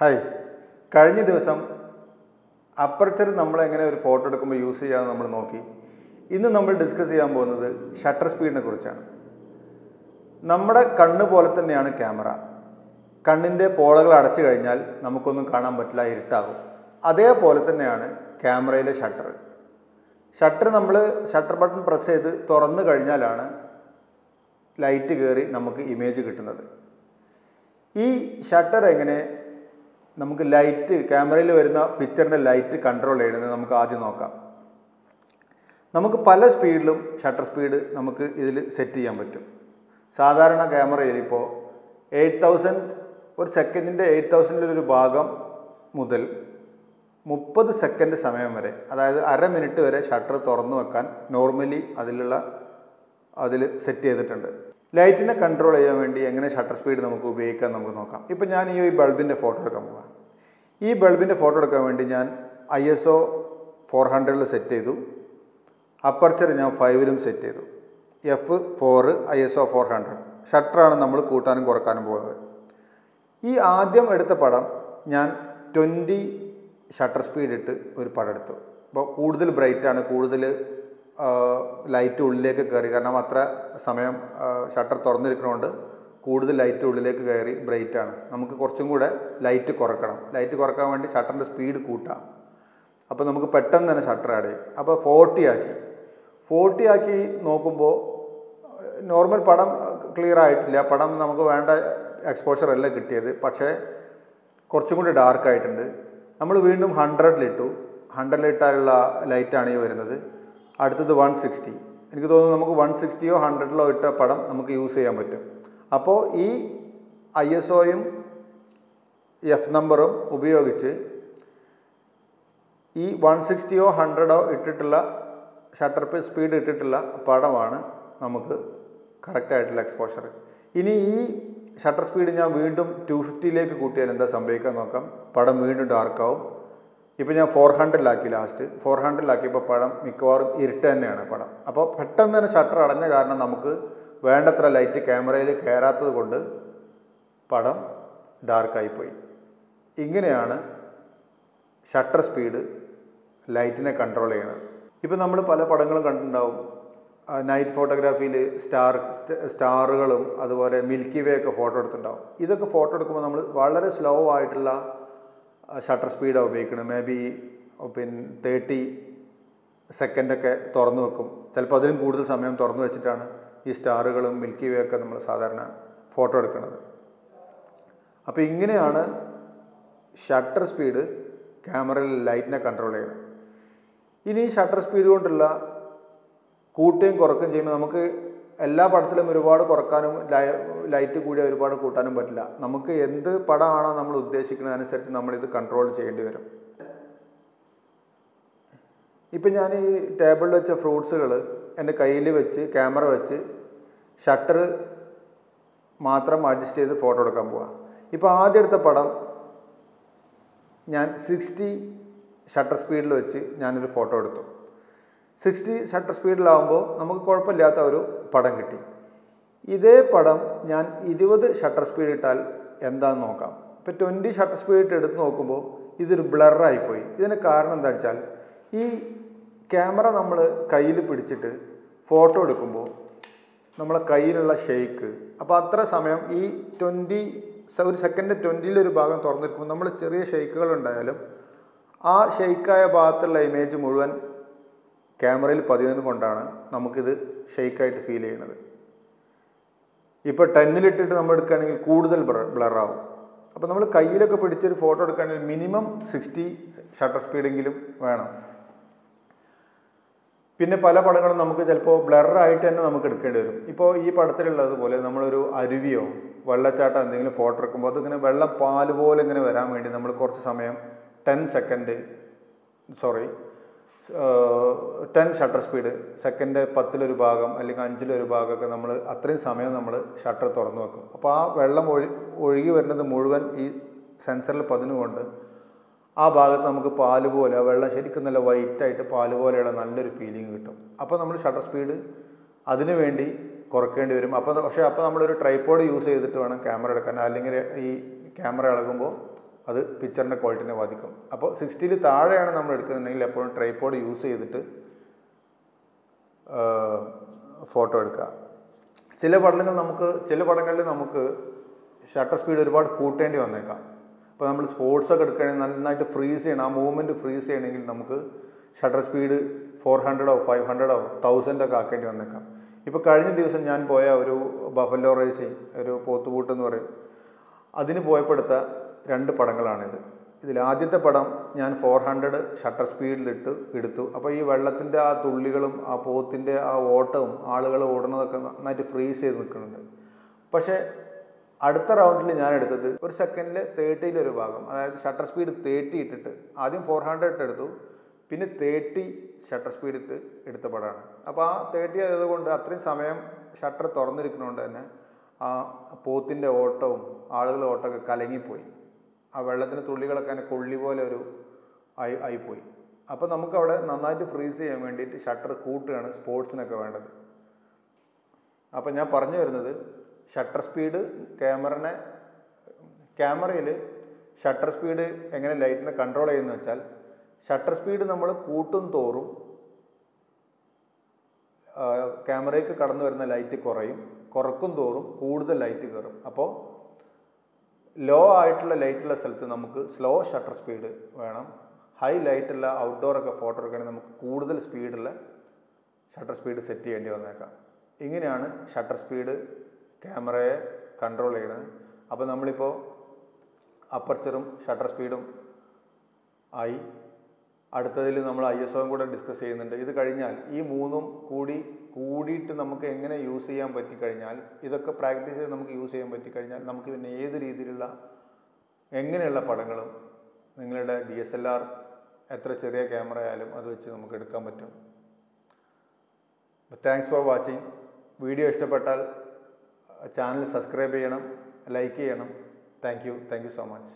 Hi കഴിഞ്ഞ ദിവസം aperture നമ്മൾ എങ്ങനെ ഒരു ഫോട്ടോ എടുക്കുമ്പോൾ യൂസ് ചെയ്യാമെന്ന് നമ്മൾ നോക്കി. ഇന്ന് നമ്മൾ ഡിസ്കസ് ചെയ്യാൻ പോകുന്നത് ഷട്ടർ സ്പീഡിനെ കുറിച്ചാണ്. നമ്മുടെ കണ്ണ് പോലെ തന്നെയാണ് ക്യാമറ കണ്ണിന്റെ പോളകൾ അടച്ചു കഴിഞ്ഞാൽ നമുക്കൊന്നും കാണാൻ പറ്റില്ല ഇരുട്ടാകും. അതേപോലെ തന്നെയാണ് ക്യാമറയിലെ ഷട്ടർ ഷട്ടർ നമ്മൾ ഷട്ടർ ബട്ടൺ പ്രസ് ചെയ്ത് തുറന്നു കഴിഞ്ഞാലാണ് ലൈറ്റ് കയറി നമുക്ക് ഇമേജ് കിട്ടുന്നത്. ഈ ഷട്ടർ എങ്ങനെ നമുക്ക് ലൈറ്റ് ക്യാമറയിൽ വരുന്ന പിക്ചറിന്റെ ലൈറ്റ് കൺട്രോൾ ചെയ്യണമെന്ന് നമുക്ക് ആദ്യം നോക്കാം. നമുക്ക് പല സ്പീഡിലും ഷട്ടർ സ്പീഡ് നമുക്ക് ഇതിൽ സെറ്റ് ചെയ്യാൻ പറ്റും. സാധാരണ ക്യാമറയിൽ ഇപ്പോൾ എയ്റ്റ് തൗസൻഡ് ഒരു സെക്കൻഡിന്റെ എയ്റ്റ് തൗസൻഡിലൊരു ഭാഗം മുതൽ മുപ്പത് സെക്കൻഡ് സമയം വരെ അതായത് അര മിനിറ്റ് വരെ ഷട്ടർ തുറന്നു വെക്കാൻ നോർമലി അതിലുള്ള അതിൽ സെറ്റ് ചെയ്തിട്ടുണ്ട്. ലൈറ്റിനെ കൺട്രോൾ ചെയ്യാൻ വേണ്ടി എങ്ങനെ ഷട്ടർ സ്പീഡ് നമുക്ക് ഉപയോഗിക്കാൻ നമുക്ക് നോക്കാം. ഇപ്പം ഞാൻ ഈ ബൾബിന്റെ ഫോട്ടോ എടുക്കാൻ പോകാം ഈ ബൾബിന്റെ ഫോട്ടോ എടുക്കാൻ വേണ്ടി ഞാൻ ഐ എസ് ഒ ഫോർ ഹൺഡ്രഡിൽ സെറ്റ് ചെയ്തു. അപ്പർച്ചർ ഞാൻ ഫൈവിലും സെറ്റ് ചെയ്തു. F four I S O four hundred ഷട്ടറാണ് നമ്മൾ കൂട്ടാനും കുറക്കാനും പോകുന്നത്. ഈ ആദ്യം എടുത്ത പടം ഞാൻ ട്വന്റി ഷട്ടർ സ്പീഡ് ഇട്ട് ഒരു പടം എടുത്തു. അപ്പോൾ കൂടുതൽ ബ്രൈറ്റാണ് കൂടുതൽ ലൈറ്റ് ഉള്ളിലേക്ക് കയറി കാരണം അത്ര സമയം ഷട്ടർ തുറന്നിരിക്കണോണ്ട് കൂടുതൽ ലൈറ്റ് ഉള്ളിലേക്ക് കയറി ബ്രൈറ്റ് ആണ്. നമുക്ക് കുറച്ചും കൂടെ ലൈറ്റ് കുറക്കണം. ലൈറ്റ് കുറയ്ക്കാൻ വേണ്ടി ഷട്ടറിന്റെ സ്പീഡ് കൂട്ടാം. അപ്പോൾ നമുക്ക് പെട്ടെന്ന് തന്നെ ഷട്ടർ ആഡ് ചെയ്യും. അപ്പോൾ ഫോർട്ടി ആക്കി. ഫോർട്ടി ആക്കി നോക്കുമ്പോൾ നോർമൽ പടം ക്ലിയർ ആയിട്ടില്ല. പടം നമുക്ക് വേണ്ട എക്സ്പോഷർ അല്ല കിട്ടിയത്. പക്ഷേ കുറച്ചും കൂടി ഡാർക്ക് ആയിട്ടുണ്ട്. നമ്മൾ വീണ്ടും ഹൺഡ്രഡിലിട്ടു ഹൺഡ്രഡിലിട്ടാലുള്ള ലൈറ്റാണ് ഈ വരുന്നത്. അടുത്തത് വൺ സിക്സ്റ്റി എനിക്ക് തോന്നുന്നു നമുക്ക് വൺ സിക്സ്റ്റിയോ ഹൺഡ്രഡിലോ ഇട്ട പടം നമുക്ക് യൂസ് ചെയ്യാൻ പറ്റും. അപ്പോൾ ഈ ഐ എസ് ഒയും എഫ് നമ്പറും ഉപയോഗിച്ച് ഈ വൺ സിക്സ്റ്റിയോ ഹൺഡ്രഡോ ഇട്ടിട്ടുള്ള ഷട്ടർ സ്പീഡ് ഇട്ടിട്ടുള്ള പടമാണ് നമുക്ക് കറക്റ്റായിട്ടുള്ള എക്സ്പോഷർ ഇനി ഈ ഷട്ടർ സ്പീഡ് ഞാൻ വീണ്ടും ടു ഫിഫ്റ്റിയിലേക്ക് കൂട്ടിയാൽ എന്താ സംഭവിക്കാൻ നോക്കാം? പടം വീണ്ടും ഡാർക്കാവും ഇപ്പോൾ ഞാൻ ഫോർ ഹൺഡ്രഡിലാക്കി ലാസ്റ്റ് ഫോർ ഹൺഡ്രഡിലാക്കിയപ്പോൾ പടം മിക്കവാറും ഇരുട്ട് തന്നെയാണ് പടം. അപ്പോൾ പെട്ടെന്ന് തന്നെ ഷട്ടർ അടഞ്ഞ കാരണം നമുക്ക് വേണ്ടത്ര ലൈറ്റ് ക്യാമറയിൽ കയറാത്തത് കൊണ്ട് പടം ഡാർക്കായിപ്പോയി ഇങ്ങനെയാണ് ഷട്ടർ സ്പീഡ് ലൈറ്റിനെ കൺട്രോൾ ചെയ്യണത്. ഇപ്പോൾ നമ്മൾ പല പടങ്ങളും കണ്ടിട്ടുണ്ടാവും. നൈറ്റ് ഫോട്ടോഗ്രാഫിയിൽ സ്റ്റാർ സ്റ്റാറുകളും അതുപോലെ മിൽക്കി വേ ഒക്കെ ഫോട്ടോ എടുത്തിട്ടുണ്ടാവും. ഇതൊക്കെ ഫോട്ടോ എടുക്കുമ്പോൾ നമ്മൾ വളരെ സ്ലോ ആയിട്ടുള്ള ഷട്ടർ സ്പീഡാണ് ഉപയോഗിക്കുന്നത് മേ ബി പിന്നെ തേർട്ടി സെക്കൻഡൊക്കെ തുറന്നു വെക്കും. ചിലപ്പോൾ അതിലും കൂടുതൽ സമയം തുറന്നു വെച്ചിട്ടാണ് ഈ സ്റ്റാറുകളും മിൽക്കി വേ ഒക്കെ നമ്മൾ സാധാരണ ഫോട്ടോ എടുക്കുന്നത് അപ്പോൾ ഇങ്ങനെയാണ് ഷട്ടർ സ്പീഡ് ക്യാമറയിൽ ലൈറ്റിനെ കൺട്രോൾ ചെയ്യുന്നത് ഇനി ഷട്ടർ സ്പീഡ് കൊണ്ടുള്ള കൂട്ടുകയും കുറക്കുകയും ചെയ്യുമ്പോൾ നമുക്ക് എല്ലാ പടത്തിലും ഒരുപാട് കുറക്കാനും ലൈറ്റ് കൂടി ഒരുപാട് കൂട്ടാനും പറ്റില്ല. നമുക്ക് എന്ത് പടമാണോ നമ്മൾ ഉദ്ദേശിക്കുന്നത് അനുസരിച്ച് നമ്മളിത് കൺട്രോൾ ചെയ്യേണ്ടി വരും. ഇപ്പം ഞാൻ ഈ ടേബിളിൽ വെച്ച ഫ്രൂട്ട്സുകൾ എന്റെ കയ്യിൽ വെച്ച് ക്യാമറ വെച്ച് ഷട്ടർ മാത്രം അഡ്ജസ്റ്റ് ചെയ്ത് ഫോട്ടോ എടുക്കാൻ പോവാം. ഇപ്പോൾ ആദ്യം എടുത്ത പടം ഞാൻ സിക്സ്റ്റി ഷട്ടർ സ്പീഡിൽ വെച്ച് ഞാനൊരു ഫോട്ടോ എടുത്തു. സിക്സ്റ്റി ഷട്ടർ സ്പീഡിലാവുമ്പോൾ നമുക്ക് കുഴപ്പമില്ലാത്ത ഒരു പടം കിട്ടി. ഇതേ പടം ഞാൻ ഇരുപത് ഷട്ടർ സ്പീഡ് ഇട്ടാൽ എന്താന്ന് നോക്കാം. ഇപ്പോൾ ട്വന്റി ഷട്ടർ സ്പീഡ് എടുത്ത് നോക്കുമ്പോൾ ഇതൊരു ബ്ലറായിപ്പോയി ഇതിന് കാരണം എന്താ വെച്ചാൽ ഈ ക്യാമറ നമ്മൾ കയ്യിൽ പിടിച്ചിട്ട് ഫോട്ടോ എടുക്കുമ്പോൾ നമ്മളെ കയ്യിലുള്ള ഷെയ്ക്ക് അപ്പോൾ അത്ര സമയം ഈ ട്വന്റി ഒരു സെക്കൻഡ് ട്വന്റിയിലൊരു ഭാഗം തുറന്നിരിക്കുമ്പോൾ നമ്മൾ ചെറിയ ഷെയ്ക്കുകൾ ഉണ്ടായാലും ആ ഷെയ്ക്കായ ഭാഗത്തുള്ള ഇമേജ് മുഴുവൻ ക്യാമറയിൽ പതിയുന്നത് കൊണ്ടാണ് നമുക്കിത് ഷെയ്ക്കായിട്ട് ഫീൽ ചെയ്യുന്നത്. ഇപ്പോൾ ടെന്നിലിട്ടിട്ട് നമ്മൾ എടുക്കുകയാണെങ്കിൽ കൂടുതൽ ബ്ലറാവും അപ്പോൾ നമ്മൾ കയ്യിലൊക്കെ പിടിച്ചൊരു ഫോട്ടോ എടുക്കുകയാണെങ്കിൽ മിനിമം സിക്സ്റ്റി ഷട്ടർ സ്പീഡെങ്കിലും വേണം. പിന്നെ പല പടങ്ങളും നമുക്ക് ചിലപ്പോൾ ബ്ലറായിട്ട് തന്നെ നമുക്ക് എടുക്കേണ്ടി വരും. ഇപ്പോൾ ഈ പടത്തിലുള്ളതുപോലെ നമ്മളൊരു അരുവിയോ വെള്ളച്ചാട്ടം എന്തെങ്കിലും ഫോട്ടോ എടുക്കുമ്പോൾ അതിങ്ങനെ വെള്ളം പാൽ പോലെ ഇങ്ങനെ വരാൻ വേണ്ടി നമ്മൾ കുറച്ച് സമയം ten second sorry ten shutter speed second പത്തിലൊരു ഭാഗം അല്ലെങ്കിൽ അഞ്ചിലൊരു ഭാഗമൊക്കെ നമ്മൾ അത്രയും സമയം നമ്മൾ ഷട്ടർ തുറന്നു വെക്കും. അപ്പോൾ ആ വെള്ളം ഒഴി ഒഴുകി വരുന്നത് മുഴുവൻ ഈ സെൻസറിൽ പതിനുകൊണ്ട് ആ ഭാഗത്ത് നമുക്ക് പാൽ പോലെ ആ വെള്ളം ശരിക്കും നല്ല വൈറ്റായിട്ട് പാൽ പോലെയുള്ള നല്ലൊരു ഫീലിംഗ് കിട്ടും. അപ്പോൾ നമ്മൾ ഷട്ടർ സ്പീഡ് അതിനു വേണ്ടി കുറയ്ക്കേണ്ടി വരും. അപ്പോൾ പക്ഷേ അപ്പോൾ നമ്മളൊരു ട്രൈപ്പോഡ് യൂസ് ചെയ്തിട്ട് വേണം ക്യാമറ എടുക്കാൻ. അല്ലെങ്കിൽ ഈ ക്യാമറ ഇളകുമ്പോൾ അത് പിക്ചറിന്റെ ക്വാളിറ്റിനെ ബാധിക്കും. അപ്പോൾ സിക്സ്റ്റിയിൽ താഴെയാണ് നമ്മൾ എടുക്കുന്നുണ്ടെങ്കിൽ എപ്പോഴും ട്രൈപ്പോഡ് യൂസ് ചെയ്തിട്ട് ഫോട്ടോ എടുക്കുക. ചില പടങ്ങൾ നമുക്ക് ചില പടങ്ങളിൽ നമുക്ക് ഷട്ടർ സ്പീഡ് ഒരുപാട് കൂട്ടേണ്ടി വന്നേക്കാം. ഇപ്പോൾ നമ്മൾ സ്പോർട്സ് ഒക്കെ എടുക്കുകയാണെങ്കിൽ നന്നായിട്ട് ഫ്രീസ് ചെയ്യണം. ആ മൂവ്മെന്റ് ഫ്രീസ് ചെയ്യണമെങ്കിൽ നമുക്ക് ഷട്ടർ സ്പീഡ് ഫോർ ഹൺഡ്രഡോ ഫൈവ് ഹൺഡ്രഡോ തൗസൻഡ് ഒക്കെ ആക്കേണ്ടി വന്നേക്കാം. ഇപ്പോൾ കഴിഞ്ഞ ദിവസം ഞാൻ പോയ ഒരു ബഫല്ലോ റേസിങ് ഒരു പോത്തുകൂട്ട് എന്ന് പറയും. അതിന് പോയപ്പോൾ എടുത്ത രണ്ട് പടങ്ങളാണിത്. ഇതിൽ ആദ്യത്തെ പടം ഞാൻ ഫോർ ഹൺഡ്രഡ് ഷട്ടർ സ്പീഡിലിട്ട് എടുത്തു. അപ്പോൾ ഈ വെള്ളത്തിന്റെ ആ തുള്ളികളും ആ പോത്തിന്റെ ആ ഓട്ടവും ആളുകൾ ഓടുന്നതൊക്കെ നന്നായിട്ട് ഫ്രീസ് ചെയ്ത് നിൽക്കുന്നുണ്ട്. പക്ഷേ അടുത്ത റൗണ്ടിൽ ഞാൻ എടുത്തത് ഒരു സെക്കൻഡിൽ തേർട്ടിയിലൊരു ഭാഗം. അതായത് ഷട്ടർ സ്പീഡ് തേർട്ടി ഇട്ടിട്ട് ആദ്യം ഫോർ ഹൺഡ്രഡ് എടുത്തു. പിന്നെ തേർട്ടി ഷട്ടർ സ്പീഡ് ഇട്ട് എടുത്ത പടമാണ്. അപ്പോൾ ആ തേർട്ടി ആയതുകൊണ്ട് അത്രയും സമയം ഷട്ടർ തുറന്നിരിക്കുന്നതുകൊണ്ട് തന്നെ ആ പോത്തിന്റെ ഓട്ടവും ആളുകളുടെ ഓട്ടമൊക്കെ കലങ്ങിപ്പോയി. ആ വെള്ളത്തിന് തുള്ളികളൊക്കെ അങ്ങനെ കൊള്ളി പോലെ ഒരു ആയി ആയിപ്പോയി. അപ്പോൾ നമുക്കവിടെ നന്നായിട്ട് ഫ്രീസ് ചെയ്യാൻ വേണ്ടിയിട്ട് ഷട്ടർ കൂട്ടുകയാണ് സ്പോർട്സിനൊക്കെ വേണ്ടത്. അപ്പോൾ ഞാൻ പറഞ്ഞു വരുന്നത് ഷട്ടർ സ്പീഡ് ക്യാമറനെ ക്യാമറയിൽ ഷട്ടർ സ്പീഡ് എങ്ങനെ ലൈറ്റിനെ കൺട്രോൾ ചെയ്യുന്നു വെച്ചാൽ ഷട്ടർ സ്പീഡ് നമ്മൾ കൂട്ടും തോറും ക്യാമറയ്ക്ക് കടന്നു വരുന്ന ലൈറ്റ് കുറയും കുറക്കും തോറും കൂടുതൽ ലൈറ്റ് കയറും. അപ്പോൾ ലോ ആയിട്ടുള്ള ലൈറ്റുള്ള സ്ഥലത്ത് നമുക്ക് സ്ലോ ഷട്ടർ സ്പീഡ് വേണം. ഹൈ ലൈറ്റുള്ള ഔട്ട്ഡോർ ഒക്കെ ഫോട്ടോ എടുക്കുകയാണെങ്കിൽ നമുക്ക് കൂടുതൽ സ്പീഡുള്ള ഷട്ടർ സ്പീഡ് സെറ്റ് ചെയ്യേണ്ടി വന്നേക്കാം. ഇങ്ങനെയാണ് ഷട്ടർ സ്പീഡ് ക്യാമറയെ കൺട്രോൾ ചെയ്യുന്നത്. അപ്പോൾ നമ്മളിപ്പോൾ അപ്പർച്ചറും ഷട്ടർ സ്പീഡും ആയി. അടുത്തതിൽ നമ്മൾ ഐ എസ് ഒയും കൂടെ ഡിസ്കസ് ചെയ്യുന്നുണ്ട്. ഇത് കഴിഞ്ഞാൽ ഈ മൂന്നും കൂടി കൂടിയിട്ട് നമുക്ക് എങ്ങനെ യൂസ് ചെയ്യാൻ പറ്റിക്കഴിഞ്ഞാൽ ഇതൊക്കെ പ്രാക്ടീസ് ചെയ്ത് നമുക്ക് യൂസ് ചെയ്യാൻ പറ്റിക്കഴിഞ്ഞാൽ നമുക്ക് പിന്നെ ഏത് രീതിയിലുള്ള എങ്ങനെയുള്ള പടങ്ങളും നിങ്ങളുടെ ഡി എസ് എൽ ആർ എത്ര ചെറിയ ക്യാമറ ആയാലും അത് വെച്ച് നമുക്ക് എടുക്കാൻ പറ്റും. താങ്ക്സ് ഫോർ വാച്ചിങ് വീഡിയോ ഇഷ്ടപ്പെട്ടാൽ ചാനൽ സബ്സ്ക്രൈബ് ചെയ്യണം ലൈക്ക് ചെയ്യണം. Thank you thank you so much